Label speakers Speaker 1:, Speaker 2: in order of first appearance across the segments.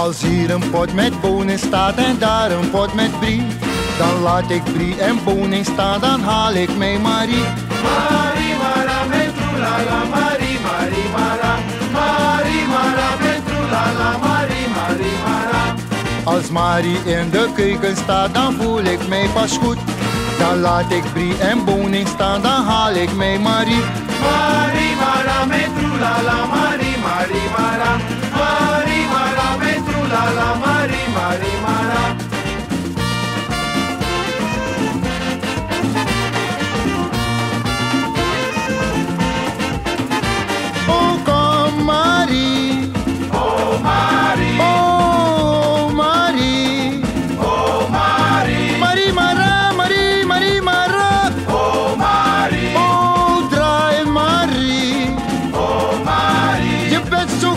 Speaker 1: Als hier een pot met bonen staat en daar een pot met brie, dan laat ik brie en bonen staan, dan haal ik mij Marie.
Speaker 2: Marie Mara Metrulala Marie Marie Mara Marie Mara Metrulala Marie Marie Mara
Speaker 1: Als Marie in de keuken staat, dan voel ik mij pas goed. Dan laat ik brie en bonen staan, dan haal ik mij Marie.
Speaker 2: Marie Mara Metrulala Marie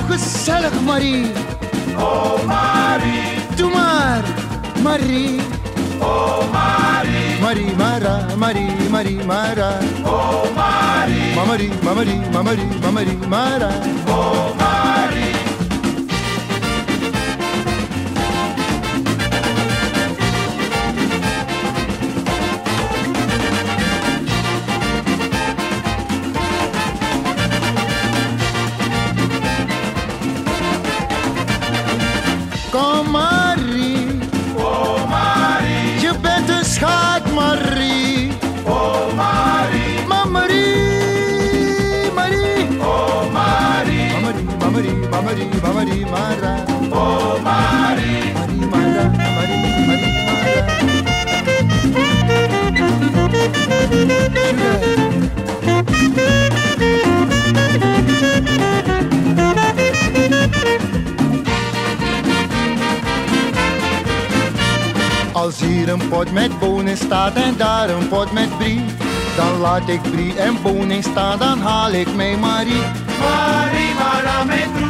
Speaker 1: Je bent zo gezellig, Marie.
Speaker 2: Oh Marie
Speaker 1: Doe maar, Marie.
Speaker 2: Oh Marie
Speaker 1: Marie Mara, Marie, Marie Mara.
Speaker 2: Oh Marie
Speaker 1: Mamarie, Mamarie, Mamarie, Mamarie Mara.
Speaker 2: Oh Marie
Speaker 1: Kom Marie,
Speaker 2: Oh Marie
Speaker 1: je bent een schat, Marie.
Speaker 2: Oh Marie
Speaker 1: Maar Marie, Marie.
Speaker 2: Oh Marie
Speaker 1: Mamarie, Mamarie, Mamarie, Mamarie Mara. Als hier een pot met bonen staat en daar een pot met brie, dan laat ik brie en bonen staan, dan haal ik mij Marie.
Speaker 2: Marie Mara Metrulala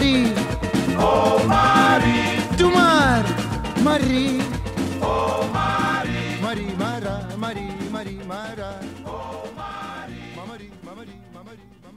Speaker 2: Marie.
Speaker 1: Oh Marie.
Speaker 2: Tu Marie.
Speaker 1: Oh Marie.
Speaker 2: Marie
Speaker 1: Mara, Marie, Marie Mara.
Speaker 2: Oh Marie.
Speaker 1: Mama, Marie,
Speaker 2: Mama, Marie,
Speaker 1: Marie.